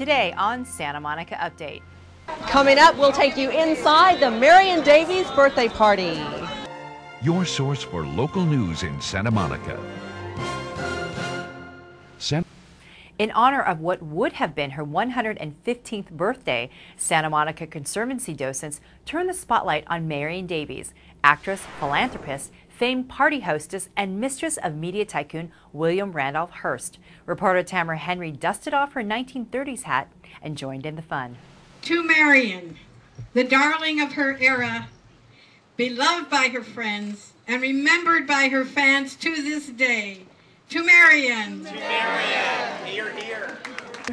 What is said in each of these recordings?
today on Santa Monica Update. Coming up, we'll take you inside the Marion Davies birthday party. Your source for local news in Santa Monica. San in honor of what would have been her 115th birthday, Santa Monica Conservancy docents turned the spotlight on Marion Davies, actress, philanthropist, famed party hostess, and mistress of media tycoon William Randolph Hearst. Reporter Tamara Henry dusted off her 1930s hat and joined in the fun. To Marion, the darling of her era, beloved by her friends, and remembered by her fans to this day. To Marion. To Marion. Here, here.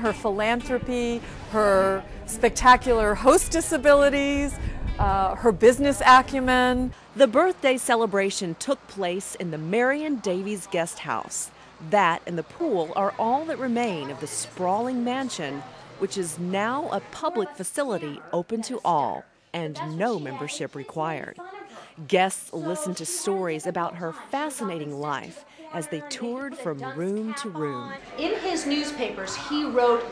Her philanthropy, her spectacular hostess abilities, uh, her business acumen. The birthday celebration took place in the Marion Davies Guest House. That and the pool are all that remain of the sprawling mansion, which is now a public facility open to all and no membership required. Guests listened to stories about her fascinating life as they toured from room to room. In his newspapers, he wrote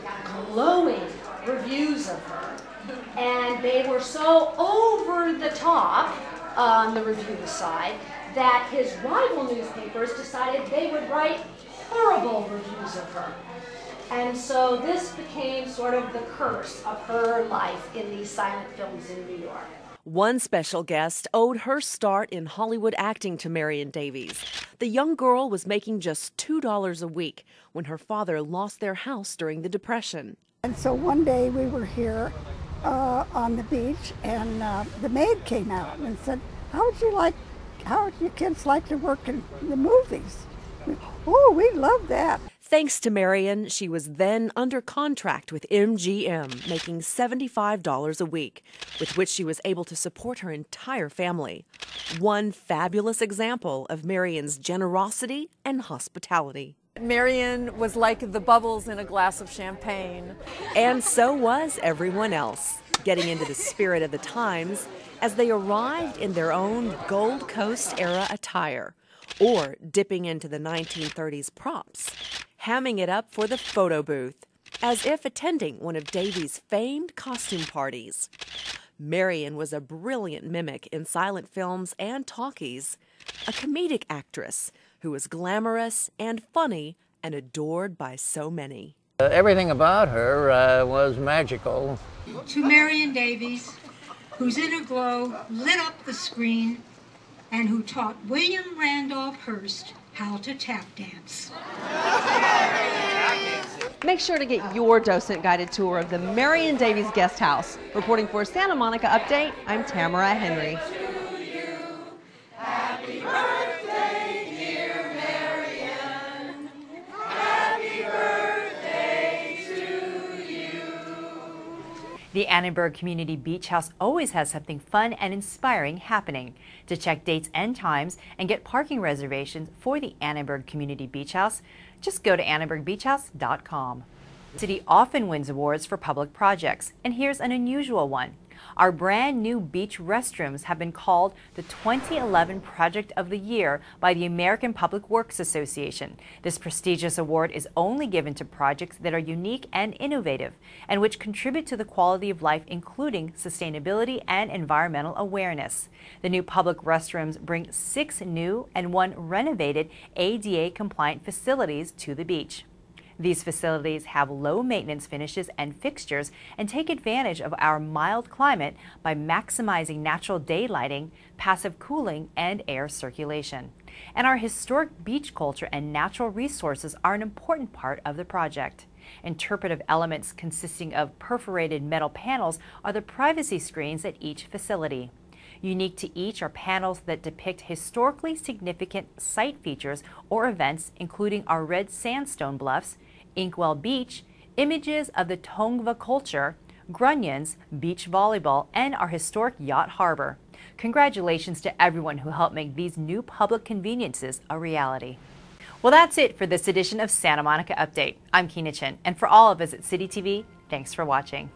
glowing reviews of her, and they were so over the top on the review side that his rival newspapers decided they would write horrible reviews of her. And so this became sort of the curse of her life in these silent films in New York. One special guest owed her start in Hollywood acting to Marion Davies. The young girl was making just $2 a week when her father lost their house during the Depression. And so one day we were here uh, on the beach, and uh, the maid came out and said, "How would you like? How would your kids like to work in the movies?" Oh, we love that. Thanks to Marion, she was then under contract with MGM, making $75 a week, with which she was able to support her entire family. One fabulous example of Marion's generosity and hospitality. Marion was like the bubbles in a glass of champagne. And so was everyone else, getting into the spirit of the times as they arrived in their own Gold Coast era attire or dipping into the 1930s props hamming it up for the photo booth, as if attending one of Davies' famed costume parties. Marion was a brilliant mimic in silent films and talkies, a comedic actress who was glamorous and funny and adored by so many. Uh, everything about her uh, was magical. To Marion Davies, whose inner glow lit up the screen and who taught William Randolph Hearst how to tap dance. Make sure to get your docent guided tour of the Marion Davies Guest House. Reporting for Santa Monica Update, I'm Tamara Henry. The Annenberg Community Beach House always has something fun and inspiring happening. To check dates and times and get parking reservations for the Annenberg Community Beach House, just go to annenbergbeachhouse.com. The city often wins awards for public projects, and here's an unusual one. Our brand new beach restrooms have been called the 2011 Project of the Year by the American Public Works Association. This prestigious award is only given to projects that are unique and innovative and which contribute to the quality of life, including sustainability and environmental awareness. The new public restrooms bring six new and one renovated ADA compliant facilities to the beach. These facilities have low maintenance finishes and fixtures and take advantage of our mild climate by maximizing natural day lighting, passive cooling, and air circulation. And our historic beach culture and natural resources are an important part of the project. Interpretive elements consisting of perforated metal panels are the privacy screens at each facility. Unique to each are panels that depict historically significant site features or events, including our red sandstone bluffs, Inkwell Beach, images of the Tongva culture, Grunions, beach volleyball, and our historic yacht harbor. Congratulations to everyone who helped make these new public conveniences a reality. Well, that's it for this edition of Santa Monica Update. I'm Kina Chin, and for all of us at City TV, thanks for watching.